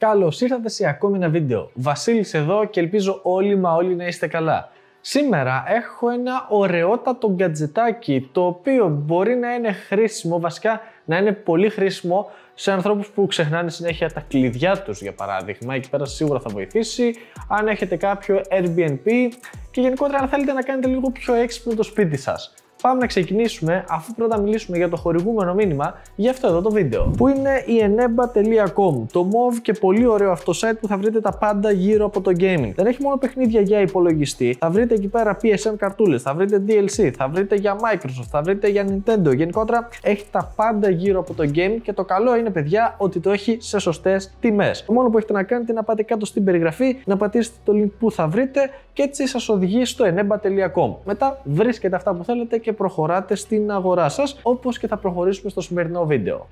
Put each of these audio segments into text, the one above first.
Καλώς ήρθατε σε ακόμη ένα βίντεο. Βασίλης εδώ και ελπίζω όλοι μα όλοι να είστε καλά. Σήμερα έχω ένα ωραιότατο γκατζετάκι το οποίο μπορεί να είναι χρήσιμο, βασικά να είναι πολύ χρήσιμο σε ανθρώπους που ξεχνάνε συνέχεια τα κλειδιά τους για παράδειγμα. Εκεί πέρα σίγουρα θα βοηθήσει. Αν έχετε κάποιο Airbnb και γενικότερα αν θέλετε να κάνετε λίγο πιο έξυπνο το σπίτι σας πάμε να ξεκινήσουμε αφού πρώτα μιλήσουμε για το χορηγούμενο μήνυμα για αυτό εδώ το βίντεο. Που είναι η eneba.com, το move και πολύ ωραίο αυτό site που θα βρείτε τα πάντα γύρω από το gaming. Δεν έχει μόνο παιχνίδια για υπολογιστή, θα βρείτε εκεί πέρα PSN καρτούλες, θα βρείτε DLC, θα βρείτε για Microsoft, θα βρείτε για Nintendo. Γενικότερα έχει τα πάντα γύρω από το game και το καλό είναι, παιδιά, ότι το έχει σε σωστές τιμές. Το μόνο που έχετε να κάνετε είναι να πάτε κάτω στην περιγραφή, να πατήσετε το link που θα βρείτε και έτσι σας οδηγεί στο eneba.com. Μετά βρίσκετε αυτά που θέλετε και προχωράτε στην αγορά σας, όπως και θα προχωρήσουμε στο σημερινό βίντεο.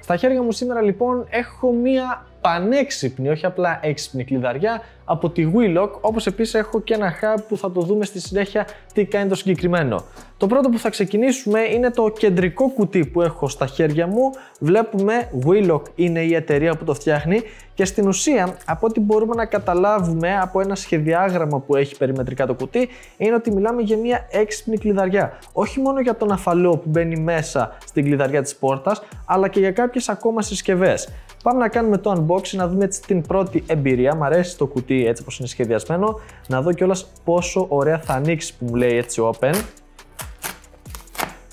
Στα χέρια μου σήμερα λοιπόν έχω μία πανέξυπνη, όχι απλά έξυπνη κλειδαριά από τη Willock, όπως επίσης έχω και ένα hub που θα το δούμε στη συνέχεια τι κάνει το συγκεκριμένο. Το πρώτο που θα ξεκινήσουμε είναι το κεντρικό κουτί που έχω στα χέρια μου. Βλέπουμε Willock είναι η εταιρεία που το φτιάχνει και στην ουσία από ό,τι μπορούμε να καταλάβουμε από ένα σχεδιάγραμμα που έχει περιμετρικά το κουτί είναι ότι μιλάμε για μια έξυπνη κλειδαριά. Όχι μόνο για τον αφαλό που μπαίνει μέσα στην κλειδαριά της πόρτας αλλά και για κάποιες ακόμα συσκευές. Πάμε να κάνουμε το unboxing, να δούμε έτσι την πρώτη εμπειρία. Μ' αρέσει το κουτί έτσι όπως είναι σχεδιασμένο. Να δω κιόλας πόσο ωραία θα ανοίξει που μου λέει έτσι open.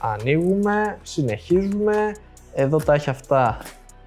Ανοίγουμε, συνεχίζουμε. Εδώ τα έχει αυτά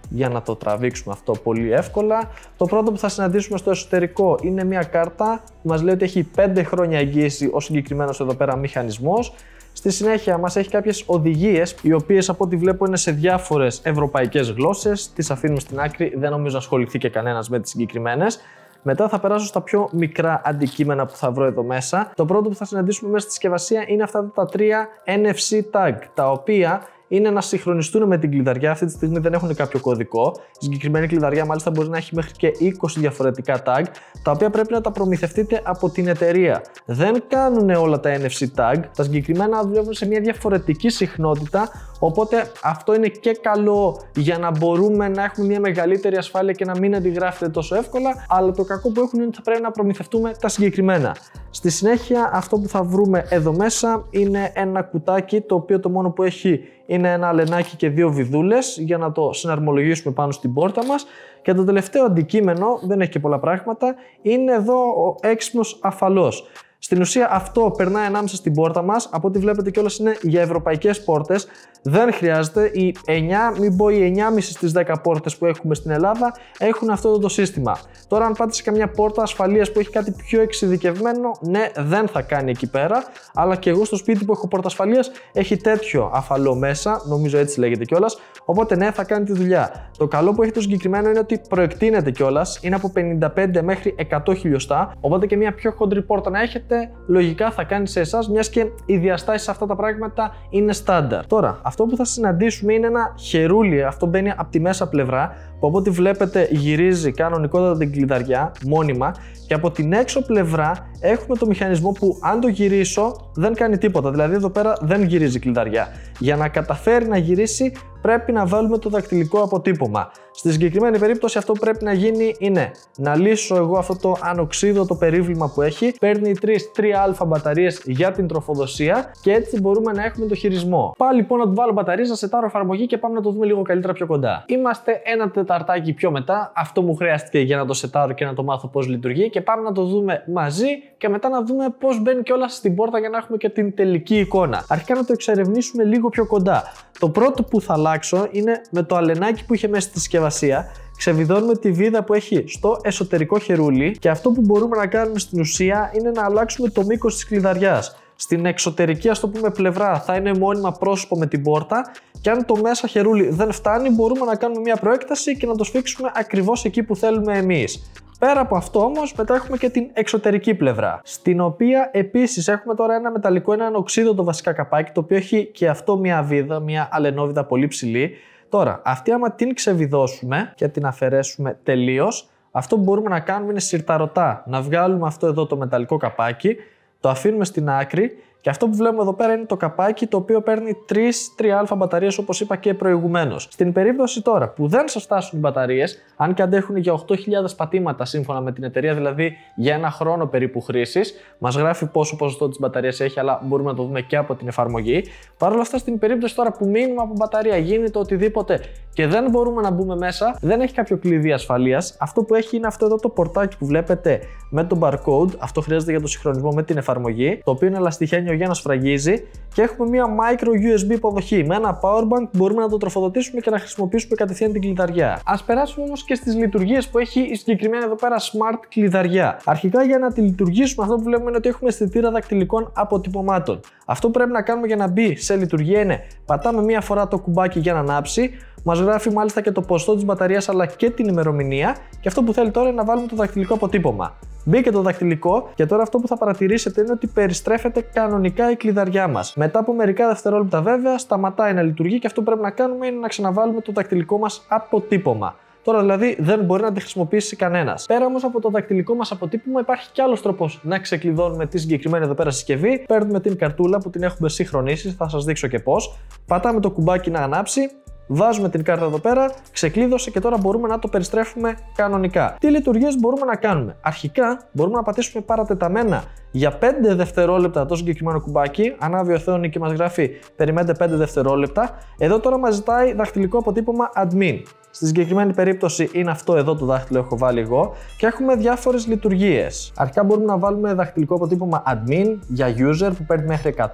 για να το τραβήξουμε αυτό πολύ εύκολα. Το πρώτο που θα συναντήσουμε στο εσωτερικό είναι μια κάρτα που μας λέει ότι έχει 5 χρόνια εγγύηση ο συγκεκριμένος εδώ πέρα μηχανισμός. Στη συνέχεια μας έχει κάποιες οδηγίες, οι οποίες από ό,τι βλέπω είναι σε διάφορες ευρωπαϊκές γλώσσες. Τις αφήνουμε στην άκρη, δεν νομίζω να ασχοληθεί και κανένας με τις συγκεκριμένες. Μετά θα περάσω στα πιο μικρά αντικείμενα που θα βρω εδώ μέσα. Το πρώτο που θα συναντήσουμε μέσα στη συσκευασία είναι αυτά τα τρία NFC tag, τα οποία είναι να συγχρονιστούν με την κλειδαριά. Αυτή τη στιγμή δεν έχουν κάποιο κωδικό. Η συγκεκριμένη κλειδαριά μάλιστα μπορεί να έχει μέχρι και 20 διαφορετικά tag, τα οποία πρέπει να τα προμηθευτείτε από την εταιρεία. Δεν κάνουν όλα τα NFC tag. Τα συγκεκριμένα δουλεύουν σε μια διαφορετική συχνότητα, Οπότε αυτό είναι και καλό για να μπορούμε να έχουμε μια μεγαλύτερη ασφάλεια και να μην αντιγράφεται τόσο εύκολα, αλλά το κακό που έχουν είναι ότι θα πρέπει να προμηθευτούμε τα συγκεκριμένα. Στη συνέχεια αυτό που θα βρούμε εδώ μέσα είναι ένα κουτάκι το οποίο το μόνο που έχει είναι ένα αλενάκι και δύο βιδούλες για να το συναρμολογήσουμε πάνω στην πόρτα μας και το τελευταίο αντικείμενο, δεν έχει και πολλά πράγματα, είναι εδώ ο έξυπνος αφαλός. Στην ουσία αυτό περνάει ανάμεσα στην πόρτα μας. Από ό,τι βλέπετε κιόλας είναι για ευρωπαϊκές πόρτες. Δεν χρειάζεται. Οι 9, μην πω οι 9,5 στις 10 πόρτες που έχουμε στην Ελλάδα έχουν αυτό το σύστημα. Τώρα, αν πάτε σε καμιά πόρτα ασφαλείας που έχει κάτι πιο εξειδικευμένο, ναι, δεν θα κάνει εκεί πέρα. Αλλά και εγώ στο σπίτι που έχω πόρτα ασφαλείας έχει τέτοιο αφαλό μέσα. Νομίζω έτσι λέγεται κιόλας. Οπότε, ναι, θα κάνει τη δουλειά. Το καλό που έχει το συγκεκριμένο είναι ότι προεκτείνεται κιόλας. Είναι από 55 μέχρι 100 χιλιοστά. Οπότε και μια πιο χοντρή πόρτα να έχετε λογικά θα κάνεις σε εσάς, μιας και οι διαστάσεις αυτά τα πράγματα είναι στάνταρ. Τώρα, αυτό που θα συναντήσουμε είναι ένα χερούλι, αυτό μπαίνει από τη μέσα πλευρά, που από ό,τι βλέπετε γυρίζει κανονικότατα την κλειδαριά μόνιμα και από την έξω πλευρά έχουμε το μηχανισμό που αν το γυρίσω δεν κάνει τίποτα. Δηλαδή εδώ πέρα δεν γυρίζει κλειδαριά. Για να καταφέρει να γυρίσει πρέπει να βάλουμε το δακτυλικό αποτύπωμα. Στη συγκεκριμένη περίπτωση αυτό που πρέπει να γίνει είναι να λύσω εγώ αυτό το ανοξίδωτο περίβλημα που έχει. Παίρνει 3 3α μπαταρίες για την τροφοδοσία και έτσι μπορούμε να έχουμε το χειρισμό. Πάω λοιπόν να του βάλω μπαταρίες, να σετάρω εφαρμογή και πάμε να το δούμε λίγο καλύτερα πιο κοντά. Είμαστε ένα τεταρτάκι πιο μετά. Αυτό μου χρειάστηκε για να το σετάρω και να το μάθω πώς λειτουργεί και πάμε να το δούμε μαζί και μετά να δούμε πώς μπαίνει κιόλας στην πόρτα για να έχουμε και την τελική εικόνα. Αρχικά να το εξερευνήσουμε λίγο πιο κοντά. Το πρώτο που θα αλλάξω είναι με το αλενάκι που είχε μέσα στη συσκευασία ξεβιδώνουμε τη βίδα που έχει στο εσωτερικό χερούλι και αυτό που μπορούμε να κάνουμε στην ουσία είναι να αλλάξουμε το μήκος της κλειδαριάς. Στην εξωτερική, ας το πούμε, πλευρά θα είναι μόνιμα πρόσωπο με την πόρτα και αν το μέσα χερούλι δεν φτάνει, μπορούμε να κάνουμε μια προέκταση και να το σφίξουμε ακριβώς εκεί που θέλουμε εμείς. Πέρα από αυτό όμως, μετά έχουμε και την εξωτερική πλευρά, στην οποία επίσης έχουμε τώρα ένα μεταλλικό, ένα οξύδωτο βασικά καπάκι, το οποίο έχει και αυτό μια βίδα, μια αλενόβιδα πολύ ψηλή. Τώρα, αυτή άμα την ξεβιδώσουμε και την αφαιρέσουμε τελείως, αυτό που μπορούμε να κάνουμε είναι συρταρωτά, να βγάλουμε αυτό εδώ το μεταλλικό καπάκι, το αφήνουμε στην άκρη Και αυτό που βλέπουμε εδώ πέρα είναι το καπάκι το οποίο παίρνει 3 3α μπαταρίες όπως είπα και προηγουμένως. Στην περίπτωση τώρα που δεν σας φτάσουν οι μπαταρίες, αν και αντέχουν για 8.000 πατήματα σύμφωνα με την εταιρεία, δηλαδή για ένα χρόνο περίπου χρήσης, μας γράφει πόσο ποσοστό της μπαταρίας έχει, αλλά μπορούμε να το δούμε και από την εφαρμογή. Παρ' όλα αυτά, στην περίπτωση τώρα που μείνουμε από μπαταρία, γίνει το οτιδήποτε και δεν μπορούμε να μπούμε μέσα, δεν έχει κάποιο κλειδί ασφαλείας. Αυτό που έχει είναι αυτό εδώ το πορτάκι που βλέπετε με το barcode. Αυτό χρειάζεται για το συγχρονισμό με την εφαρμογή, το οποίο είναι ελαστιχένιο για να σφραγίζει. Και έχουμε μία micro USB υποδοχή με ένα powerbank που μπορούμε να το τροφοδοτήσουμε και να χρησιμοποιήσουμε κατευθείαν την κλειδαριά. Α περάσουμε όμως και στις λειτουργίες που έχει η συγκεκριμένη εδώ πέρα smart κλειδαριά. Αρχικά για να τη λειτουργήσουμε, αυτό που βλέπουμε είναι ότι έχουμε αισθητήρα δακτυλικών αποτυπωμάτων. Αυτό που πρέπει να κάνουμε για να μπει σε λειτουργία είναι πατάμε μία φορά το κουμπάκι για να ανάψει, Μας γράφει μάλιστα και το ποστό της μπαταρίας αλλά και την ημερομηνία. Και αυτό που θέλει τώρα είναι να βάλουμε το δακτυλικό αποτύπωμα. Μπήκε το δακτυλικό και τώρα αυτό που θα παρατηρήσετε είναι ότι περιστρέφεται κανονικά η κλειδαριά μας. Μετά από μερικά δευτερόλεπτα βέβαια σταματάει να λειτουργεί και αυτό που πρέπει να κάνουμε είναι να ξαναβάλουμε το δακτυλικό μας αποτύπωμα. Τώρα δηλαδή δεν μπορεί να τη χρησιμοποιήσει κανένας. Πέρα όμως από το δακτυλικό μας αποτύπωμα, υπάρχει κι άλλος τρόπος να ξεκλειδώνουμε τη συγκεκριμένη εδώ πέρα συσκευή. Παίρνουμε την καρτούλα που την έχουμε συγχρονίσει, θα σας δείξω και πώς. Πατάμε το κουμπάκι να ανάψει Βάζουμε την κάρτα εδώ πέρα, ξεκλείδωσε και τώρα μπορούμε να το περιστρέφουμε κανονικά. Τι λειτουργίες μπορούμε να κάνουμε; Αρχικά μπορούμε να πατήσουμε παρατεταμένα για 5 δευτερόλεπτα το συγκεκριμένο κουμπάκι. Ανάβει ο οθόνη και μας γράφει περιμένετε 5 δευτερόλεπτα. Εδώ τώρα μας ζητάει δαχτυλικό αποτύπωμα admin. Στη συγκεκριμένη περίπτωση είναι αυτό εδώ το δάχτυλο έχω βάλει εγώ και έχουμε διάφορες λειτουργίες. Αρχικά μπορούμε να βάλουμε δαχτυλικό αποτύπωμα admin για user που παίρνει μέχρι 100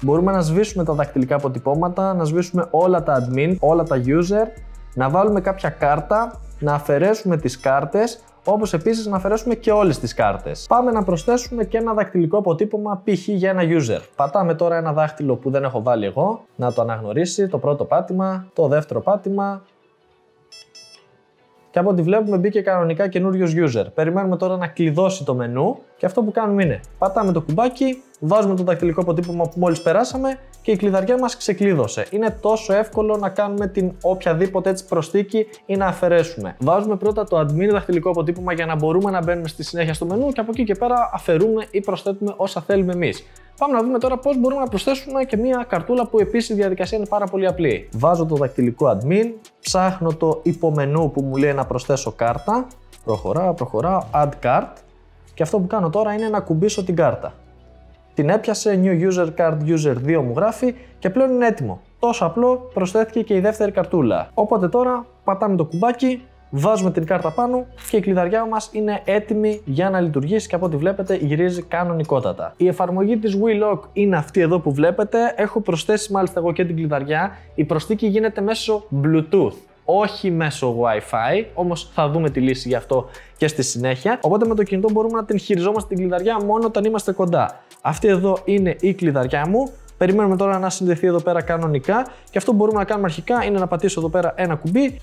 μπορούμε να σβήσουμε τα δακτυλικά αποτυπώματα, να σβήσουμε όλα τα admin, όλα τα user, να βάλουμε κάποια κάρτα, να αφαιρέσουμε τις κάρτες, όπως επίσης να αφαιρέσουμε και όλες τις κάρτες. Πάμε να προσθέσουμε και ένα δακτυλικό αποτύπωμα π.χ. για ένα user. Πατάμε τώρα ένα δάχτυλο που δεν έχω βάλει εγώ, να το αναγνωρίσει, το πρώτο πάτημα, το δεύτερο πάτημα, και από ό,τι βλέπουμε μπήκε κανονικά καινούριος user. Περιμένουμε τώρα να κλειδώσει το μενού και αυτό που κάνουμε είναι πατάμε το κουμπάκι, βάζουμε το δακτυλικό αποτύπωμα που μόλις περάσαμε και η κλειδαριά μας ξεκλείδωσε. Είναι τόσο εύκολο να κάνουμε την οποιαδήποτε έτσι προστίκη ή να αφαιρέσουμε. Βάζουμε πρώτα το admin δαχτυλικό αποτύπωμα για να μπορούμε να μπαίνουμε στη συνέχεια στο μενού και από εκεί και πέρα αφαιρούμε ή προσθέτουμε όσα θέλουμε εμείς. Πάμε να δούμε τώρα πώς μπορούμε να προσθέσουμε και μια καρτούλα που επίσης η διαδικασία είναι πάρα πολύ απλή. Βάζω το δακτυλικό admin, ψάχνω το υπομενού που μου λέει να προσθέσω κάρτα. Προχωράω, προχωράω, add card. Και αυτό που κάνω τώρα είναι να κουμπίσω την κάρτα. Την έπιασε, new user card user 2 μου γράφει και πλέον είναι έτοιμο. Τόσο απλό προσθέθηκε και η δεύτερη καρτούλα. Οπότε τώρα πατάμε το κουμπάκι, βάζουμε την κάρτα πάνω και η κλειδαριά μας είναι έτοιμη για να λειτουργήσει και από ό,τι βλέπετε γυρίζει κανονικότατα. Η εφαρμογή της WeLock είναι αυτή εδώ που βλέπετε. Έχω προσθέσει μάλιστα εγώ και την κλειδαριά. Η προσθήκη γίνεται μέσω Bluetooth όχι μέσω Wi-Fi, όμως θα δούμε τη λύση γι' αυτό και στη συνέχεια. Οπότε με το κινητό μπορούμε να την χειριζόμαστε την κλειδαριά μόνο όταν είμαστε κοντά. Αυτή εδώ είναι η κλειδαριά μου. Περιμένουμε τώρα να συνδεθεί εδώ πέρα κανονικά και αυτό που μπορούμε να κάνουμε αρχικά είναι να πατήσω εδώ πέρα ένα κουμπί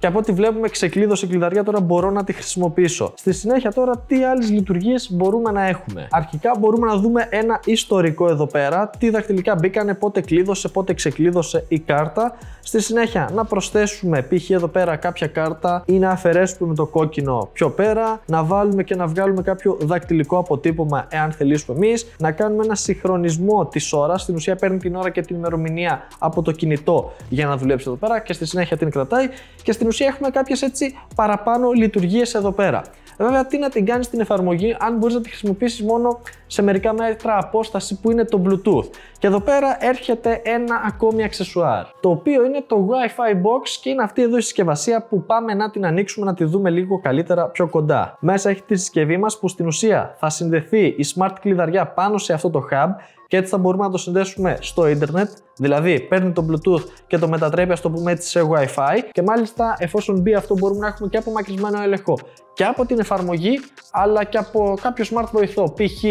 και από ό,τι βλέπουμε ξεκλείδωσε η κλειδαριά, τώρα μπορώ να τη χρησιμοποιήσω. Στη συνέχεια τώρα τι άλλες λειτουργίες μπορούμε να έχουμε; Αρχικά μπορούμε να δούμε ένα ιστορικό εδώ πέρα, τι δακτυλικά μπήκανε, πότε κλείδωσε, πότε ξεκλείδωσε η κάρτα. Στη συνέχεια να προσθέσουμε π.χ. εδώ πέρα κάποια κάρτα ή να αφαιρέσουμε το κόκκινο πιο πέρα, να βάλουμε και να βγάλουμε κάποιο δακτυλικό αποτύπωμα εάν θελήσουμε εμείς, να κάνουμε ένα συγχρονισμό της ώρας. Στην ουσία παίρνει την ώρα και την ημερομηνία από το κινητό για να δουλέψει εδώ πέρα και στη συνέχεια την κρατάει και στην ουσία έχουμε κάποιες έτσι παραπάνω λειτουργίες εδώ πέρα. Βέβαια, τι να την κάνεις στην εφαρμογή αν μπορείς να τη χρησιμοποιήσεις μόνο σε μερικά μέτρα απόσταση που είναι το Bluetooth. Και εδώ πέρα έρχεται ένα ακόμη αξεσουάρ, το οποίο είναι το Wi-Fi Box και είναι αυτή εδώ η συσκευασία που πάμε να την ανοίξουμε να τη δούμε λίγο καλύτερα πιο κοντά. Μέσα έχει τη συσκευή μας που στην ουσία θα συνδεθεί η smart κλειδαριά πάνω σε αυτό το hub και έτσι θα μπορούμε να το συνδέσουμε στο ίντερνετ, δηλαδή παίρνει το Bluetooth και το μετατρέπει, ας το πούμε έτσι, σε Wi-Fi και μάλιστα εφόσον μπει αυτό μπορούμε να έχουμε και απομακρυσμένο έλεγχο και από την εφαρμογή αλλά και από κάποιο smart βοηθό, π.χ.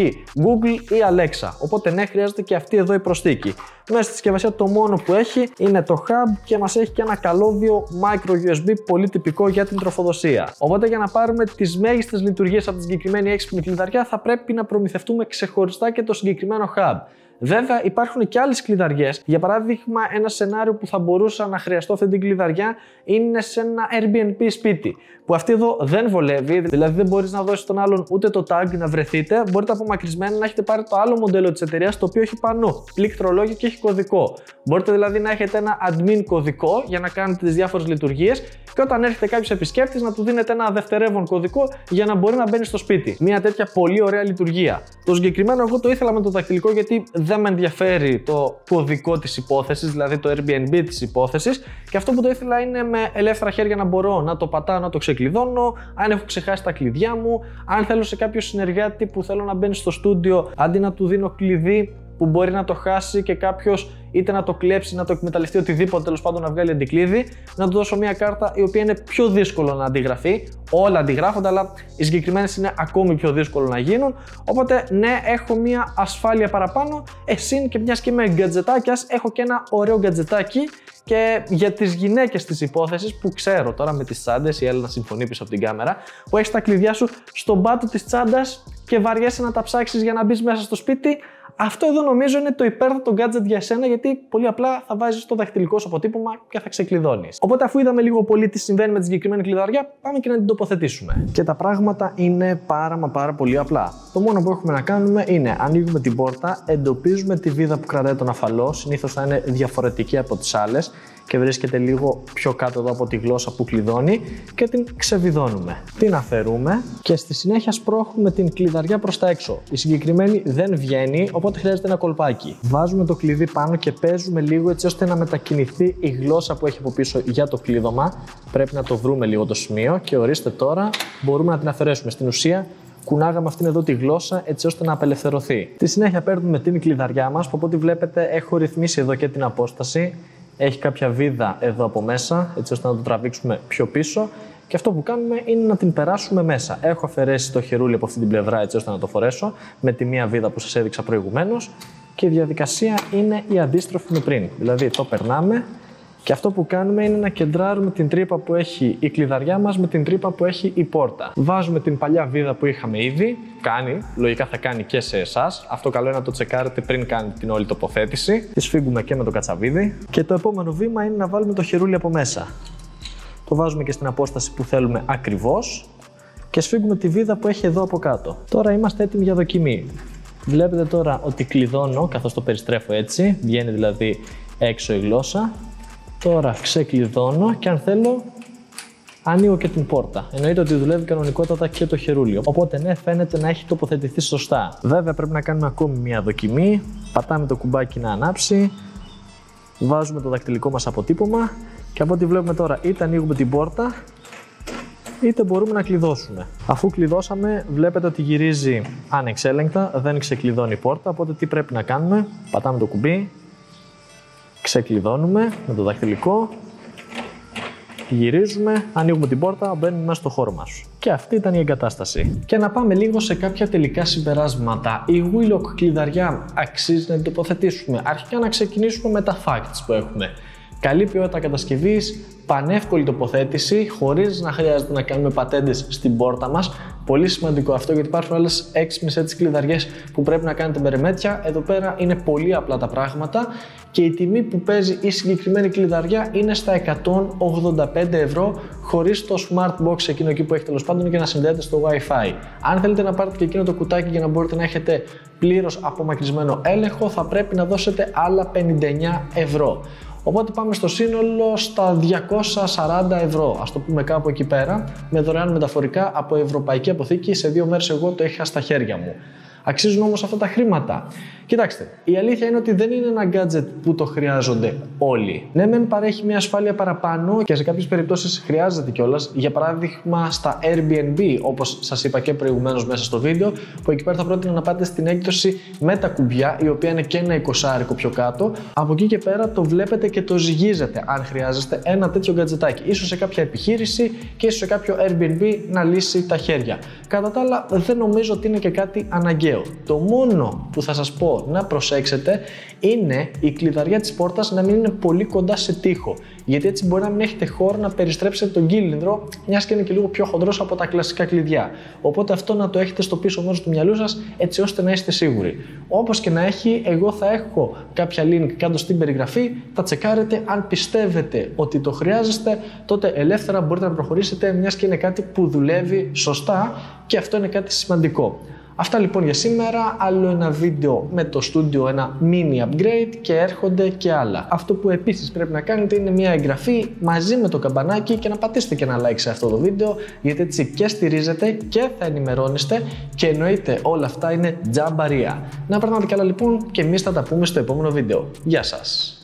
Google ή Alexa. Οπότε ναι, χρειάζεται και αυτή εδώ η προσθήκη. Μέσα στη συσκευασία το μόνο που έχει είναι το hub και μας έχει και ένα καλώδιο micro USB πολύ τυπικό για την τροφοδοσία. Οπότε για να πάρουμε τις μέγιστες λειτουργίες από τη συγκεκριμένη έξυπνη κλειδαριά θα πρέπει να προμηθευτούμε ξεχωριστά και το συγκεκριμένο hub. Βέβαια, υπάρχουν και άλλες κλειδαριές. Για παράδειγμα, ένα σενάριο που θα μπορούσα να χρειαστώ αυτή την κλειδαριά είναι σε ένα Airbnb σπίτι. Που αυτή εδώ δεν βολεύει, δηλαδή δεν μπορείς να δώσεις τον άλλον ούτε το tag να βρεθείτε. Μπορείτε απομακρυσμένα να έχετε πάρει το άλλο μοντέλο της εταιρείας το οποίο έχει πανό, πληκτρολόγιο και έχει κωδικό. Μπορείτε δηλαδή να έχετε ένα admin κωδικό για να κάνετε τις διάφορες λειτουργίες και όταν έρχεται κάποιος επισκέπτης να του δίνετε ένα δευτερεύον κωδικό για να μπορεί να μπαίνει στο σπίτι. Μια τέτοια πολύ ωραία λειτουργία. Το συγκεκριμένο εγώ το ήθελα με το δακτυλικό γιατί δεν με ενδιαφέρει το κωδικό της υπόθεσης, δηλαδή το Airbnb της υπόθεσης και αυτό που το ήθελα είναι με ελεύθερα χέρια να μπορώ να το πατάω, να το ξεκλειδώνω, αν έχω ξεχάσει τα κλειδιά μου, αν θέλω σε κάποιο συνεργάτη που θέλω να μπαίνει στο στούντιο αντί να του δίνω κλειδί που μπορεί να το χάσει και κάποιος είτε να το κλέψει, να το εκμεταλλευτεί, οτιδήποτε τέλος πάντων να βγάλει αντικλείδι, να του δώσω μια κάρτα η οποία είναι πιο δύσκολο να αντιγραφεί. Όλα αντιγράφονται, αλλά οι συγκεκριμένες είναι ακόμη πιο δύσκολο να γίνουν. Οπότε, ναι, έχω μια ασφάλεια παραπάνω. Εσύν και μιας και είμαι γκατζετάκιας, έχω και ένα ωραίο γκατζετάκι και για τις γυναίκες της υπόθεσης που ξέρω τώρα με τις τσάντες, η Έλληνα συμφωνεί πίσω από την κάμερα, που έχεις τα κλειδιά σου στον πάτο της τσάντας και βαριέσαι να τα ψάξεις για να μπεις μέσα στο σπίτι, αυτό εδώ νομίζω είναι το υπέρτατο gadget για σένα γιατί πολύ απλά θα βάζεις το δαχτυλικό σου αποτύπωμα και θα ξεκλειδώνεις. Οπότε, αφού είδαμε λίγο πολύ τι συμβαίνει με τη συγκεκριμένη κλειδαριά, πάμε και να την τοποθετήσουμε. Και τα πράγματα είναι πάρα μα πάρα πολύ απλά. Το μόνο που έχουμε να κάνουμε είναι ανοίγουμε την πόρτα, εντοπίζουμε τη βίδα που κρατάει τον αφαλό, συνήθως θα είναι διαφορετική από τις άλλες και βρίσκεται λίγο πιο κάτω εδώ από τη γλώσσα που κλειδώνει και την ξεβιδώνουμε. Την αφαιρούμε και στη συνέχεια σπρώχνουμε την κλειδαριά προς τα έξω. Η συγκεκριμένη δεν βγαίνει, οπότε χρειάζεται ένα κολπάκι. Βάζουμε το κλειδί πάνω και παίζουμε λίγο έτσι ώστε να μετακινηθεί η γλώσσα που έχει από πίσω για το κλείδωμα. Πρέπει να το βρούμε λίγο το σημείο και ορίστε τώρα μπορούμε να την αφαιρέσουμε. Στην ουσία κουνάγαμε αυτήν εδώ τη γλώσσα έτσι ώστε να απελευθερωθεί. Τη συνέχεια παίρνουμε την κλειδαριά μας που από ό,τι βλέπετε έχω ρυθμίσει εδώ και την απόσταση έχει κάποια βίδα εδώ από μέσα, έτσι ώστε να το τραβήξουμε πιο πίσω. Και αυτό που κάνουμε είναι να την περάσουμε μέσα. Έχω αφαιρέσει το χερούλι από αυτή την πλευρά, έτσι ώστε να το φορέσω, με τη μία βίδα που σας έδειξα προηγουμένως. Και η διαδικασία είναι η αντίστροφη με πριν. Δηλαδή το περνάμε και αυτό που κάνουμε είναι να κεντράρουμε την τρύπα που έχει η κλειδαριά μας με την τρύπα που έχει η πόρτα. Βάζουμε την παλιά βίδα που είχαμε ήδη, κάνει, λογικά θα κάνει και σε εσάς. Αυτό καλό είναι να το τσεκάρετε πριν κάνετε την όλη τοποθέτηση. Τη σφίγγουμε και με το κατσαβίδι. Και το επόμενο βήμα είναι να βάλουμε το χερούλι από μέσα. Το βάζουμε και στην απόσταση που θέλουμε ακριβώς και σφίγγουμε τη βίδα που έχει εδώ από κάτω. Τώρα είμαστε έτοιμοι για δοκιμή. Βλέπετε τώρα ότι κλειδώνω καθώς το περιστρέφω έτσι, βγαίνει δηλαδή έξω η γλώσσα Τώρα ξεκλειδώνω και αν θέλω ανοίγω και την πόρτα. Εννοείται ότι δουλεύει κανονικότατα και το χερούλιο. Οπότε ναι, φαίνεται να έχει τοποθετηθεί σωστά. Βέβαια πρέπει να κάνουμε ακόμη μια δοκιμή. Πατάμε το κουμπάκι να ανάψει. Βάζουμε το δακτυλικό μας αποτύπωμα και από ό,τι βλέπουμε τώρα είτε ανοίγουμε την πόρτα είτε μπορούμε να κλειδώσουμε. Αφού κλειδώσαμε, βλέπετε ότι γυρίζει ανεξέλεγκτα, δεν ξεκλειδώνει η πόρτα, οπότε τι πρέπει να κάνουμε, πατάμε το κουμπί, ξεκλειδώνουμε με το δαχτυλικό, γυρίζουμε, ανοίγουμε την πόρτα, μπαίνουμε μέσα στο χώρο μας. Και αυτή ήταν η εγκατάσταση. Και να πάμε λίγο σε κάποια τελικά συμπεράσματα. Η Willock κλειδαριά αξίζει να την τοποθετήσουμε. Αρχικά να ξεκινήσουμε με τα facts που έχουμε. Καλή ποιότητα κατασκευής, πανεύκολη τοποθέτηση, χωρίς να χρειάζεται να κάνουμε πατέντες στην πόρτα μας. Πολύ σημαντικό αυτό γιατί υπάρχουν άλλες έξυπνε έτσι κλειδαριές που πρέπει να κάνετε με ρεμέτια. Εδώ πέρα είναι πολύ απλά τα πράγματα και η τιμή που παίζει η συγκεκριμένη κλειδαριά είναι στα 185 ευρώ χωρίς το smart box εκείνο εκεί που έχει τέλος πάντων και να συνδέεται στο Wi-Fi. Αν θέλετε να πάρετε και εκείνο το κουτάκι για να μπορείτε να έχετε πλήρως απομακρυσμένο έλεγχο, θα πρέπει να δώσετε άλλα 59 ευρώ. Οπότε πάμε στο σύνολο στα 240 ευρώ, ας το πούμε κάπου εκεί πέρα, με δωρεάν μεταφορικά από Ευρωπαϊκή Αποθήκη. Σε δύο μέρες εγώ το είχα στα χέρια μου. Αξίζουν όμως αυτά τα χρήματα. Κοιτάξτε, η αλήθεια είναι ότι δεν είναι ένα gadget που το χρειάζονται όλοι. Ναι, μεν παρέχει μια ασφάλεια παραπάνω και σε κάποιες περιπτώσεις χρειάζεται κιόλας. Για παράδειγμα, στα Airbnb, όπως σας είπα και προηγουμένως μέσα στο βίντεο, που εκεί πέρα θα πρότεινα να πάτε στην έκδοση με τα κουμπιά, η οποία είναι και ένα εικοσάρικο πιο κάτω. Από εκεί και πέρα το βλέπετε και το ζυγίζετε αν χρειάζεστε ένα τέτοιο γκατζετάκι. σω σε κάποια επιχείρηση και ίσως σε κάποιο Airbnb να λύσει τα χέρια. Κατά τα άλλα, δεν νομίζω ότι είναι και κάτι αναγκαίο. Το μόνο που θα σας πω σημαντικό να προσέξετε είναι η κλειδαριά της πόρτας να μην είναι πολύ κοντά σε τοίχο. Γιατί έτσι μπορεί να μην έχετε χώρο να περιστρέψετε τον κύλινδρο, μιας και είναι και λίγο πιο χοντρός από τα κλασικά κλειδιά. Οπότε αυτό να το έχετε στο πίσω μέρος του μυαλού σας, έτσι ώστε να είστε σίγουροι. Όπως και να έχει, εγώ θα έχω κάποια link κάτω στην περιγραφή, θα τσεκάρετε αν πιστεύετε ότι το χρειάζεστε, τότε ελεύθερα μπορείτε να προχωρήσετε, μιας και είναι κάτι που δουλεύει σωστά και αυτό είναι κάτι σημαντικό. Αυτά λοιπόν για σήμερα, άλλο ένα βίντεο με το στούντιο, ένα mini upgrade και έρχονται και άλλα. Αυτό που επίσης πρέπει να κάνετε είναι μια εγγραφή μαζί με το καμπανάκι και να πατήσετε και ένα like σε αυτό το βίντεο γιατί έτσι και στηρίζετε και θα ενημερώνεστε και εννοείται όλα αυτά είναι τζαμπαρία. Να περνάτε καλά λοιπόν και εμείς θα τα πούμε στο επόμενο βίντεο. Γεια σας!